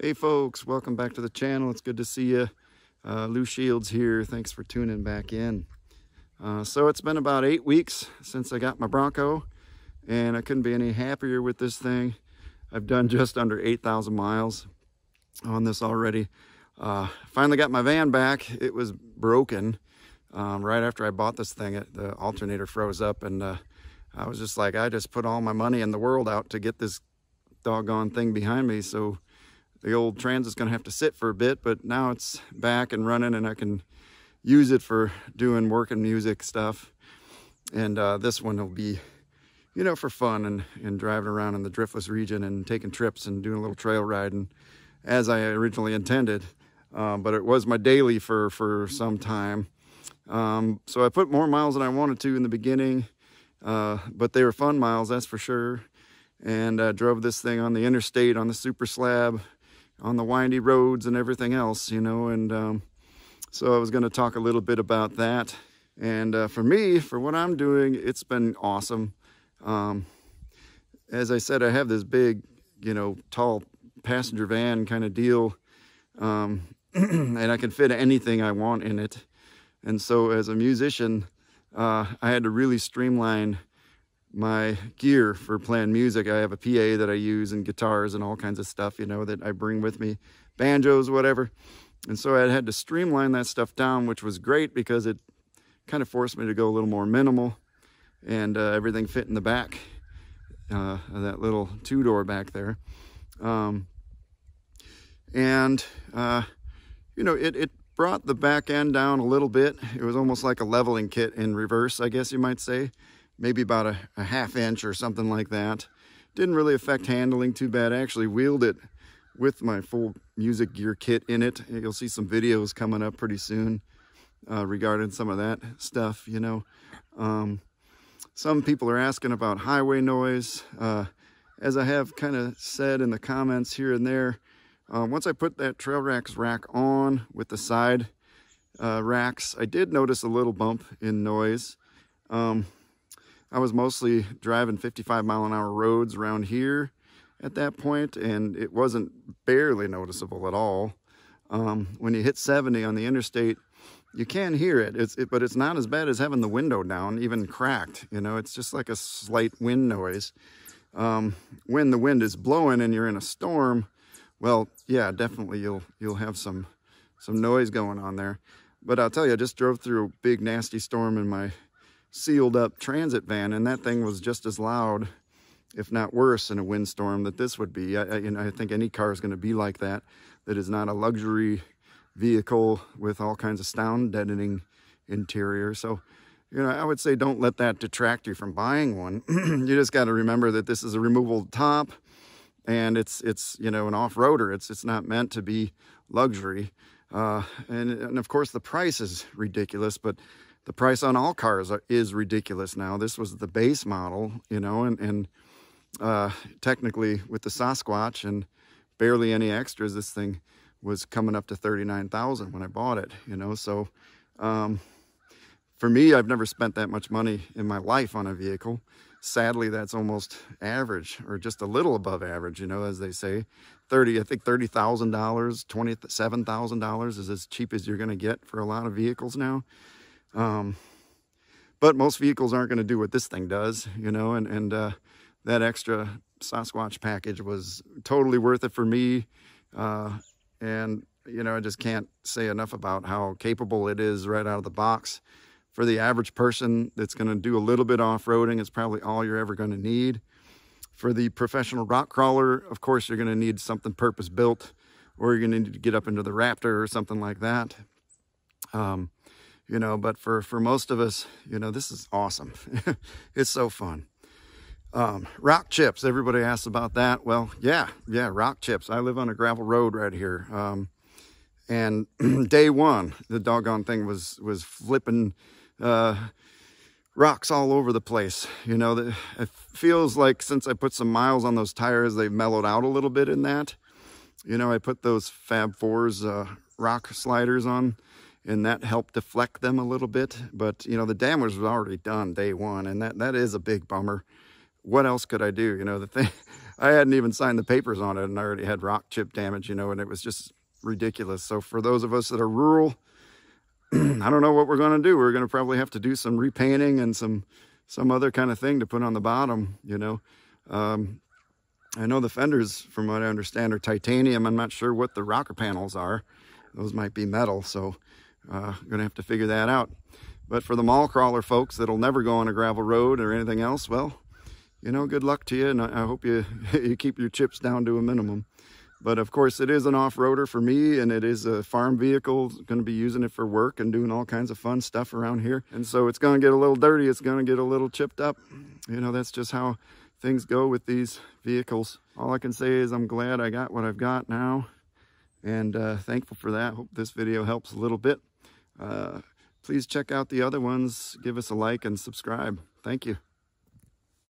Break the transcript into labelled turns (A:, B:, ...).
A: Hey folks, welcome back to the channel. It's good to see you. Uh, Lou Shields here. Thanks for tuning back in. Uh, so it's been about eight weeks since I got my Bronco and I couldn't be any happier with this thing. I've done just under 8,000 miles on this already. Uh, finally got my van back. It was broken um, right after I bought this thing. It, the alternator froze up and uh, I was just like, I just put all my money in the world out to get this doggone thing behind me. So the old Transit's going to have to sit for a bit, but now it's back and running and I can use it for doing work and music stuff. And uh, this one will be, you know, for fun and, and driving around in the driftless region and taking trips and doing a little trail riding as I originally intended. Um, but it was my daily for, for some time. Um, so I put more miles than I wanted to in the beginning, uh, but they were fun miles, that's for sure. And I drove this thing on the interstate on the super slab on the windy roads and everything else, you know, and um, so I was going to talk a little bit about that. And uh, for me, for what I'm doing, it's been awesome. Um, as I said, I have this big, you know, tall passenger van kind of deal, um, and I can fit anything I want in it. And so as a musician, uh, I had to really streamline my gear for playing music. I have a PA that I use and guitars and all kinds of stuff, you know, that I bring with me, banjos, whatever. And so I had to streamline that stuff down, which was great because it kind of forced me to go a little more minimal and uh, everything fit in the back, uh, that little two door back there. Um, and, uh, you know, it, it brought the back end down a little bit. It was almost like a leveling kit in reverse, I guess you might say maybe about a, a, half inch or something like that. Didn't really affect handling too bad. I actually wheeled it with my full music gear kit in it. You'll see some videos coming up pretty soon uh, regarding some of that stuff, you know. Um, some people are asking about highway noise. Uh, as I have kind of said in the comments here and there, uh, once I put that Trail Racks rack on with the side uh, racks, I did notice a little bump in noise. Um, I was mostly driving 55 mile an hour roads around here at that point, and it wasn't barely noticeable at all. Um, when you hit 70 on the interstate, you can hear it, it's, it, but it's not as bad as having the window down, even cracked. You know, it's just like a slight wind noise. Um, when the wind is blowing and you're in a storm, well, yeah, definitely you'll you'll have some some noise going on there. But I'll tell you, I just drove through a big nasty storm in my sealed up transit van and that thing was just as loud if not worse in a windstorm that this would be. I, I, you know, I think any car is going to be like that that is not a luxury vehicle with all kinds of sound deadening interior. So you know I would say don't let that detract you from buying one. You just got to remember that this is a removable top and it's it's you know an off-roader. It's it's not meant to be luxury. Uh, and, and of course the price is ridiculous but the price on all cars are, is ridiculous now. This was the base model, you know, and, and uh, technically with the Sasquatch and barely any extras, this thing was coming up to 39,000 when I bought it, you know, so um, for me, I've never spent that much money in my life on a vehicle. Sadly, that's almost average or just a little above average, you know, as they say. 30, I think $30,000, $27,000 is as cheap as you're going to get for a lot of vehicles now. Um, but most vehicles aren't going to do what this thing does, you know, and, and uh, that extra Sasquatch package was totally worth it for me. Uh, and, you know, I just can't say enough about how capable it is right out of the box. For the average person that's going to do a little bit off-roading, it's probably all you're ever going to need. For the professional rock crawler, of course, you're going to need something purpose-built, or you're going to need to get up into the Raptor or something like that. Um, you know, but for, for most of us, you know, this is awesome. it's so fun. Um, rock chips, everybody asks about that. Well, yeah, yeah, rock chips. I live on a gravel road right here. Um, and day one, the doggone thing was, was flipping, uh, rocks all over the place. You know, it feels like since I put some miles on those tires, they've mellowed out a little bit in that. You know, I put those Fab Fours, uh, rock sliders on and that helped deflect them a little bit. But, you know, the damage was already done day one, and that, that is a big bummer. What else could I do? You know, the thing, I hadn't even signed the papers on it and I already had rock chip damage, you know, and it was just ridiculous. So for those of us that are rural, I don't know what we're going to do. We're going to probably have to do some repainting and some some other kind of thing to put on the bottom, you know. Um, I know the fenders, from what I understand, are titanium. I'm not sure what the rocker panels are. Those might be metal, so uh, to have to figure that out. But for the mall crawler folks that'll never go on a gravel road or anything else, well, you know, good luck to you, and I, hope you, you keep your chips down to a minimum. But of course, it is an off-roader for me, and it is a farm vehicle. Going to be using it for work and doing all kinds of fun stuff around here. And so it's going to get a little dirty. It's going to get a little chipped up. You know, that's just how things go with these vehicles. All I can say is I'm glad I got what I've got now, and uh, thankful for that. Hope this video helps a little bit. Uh, please check out the other ones. Give us a like and subscribe. Thank you.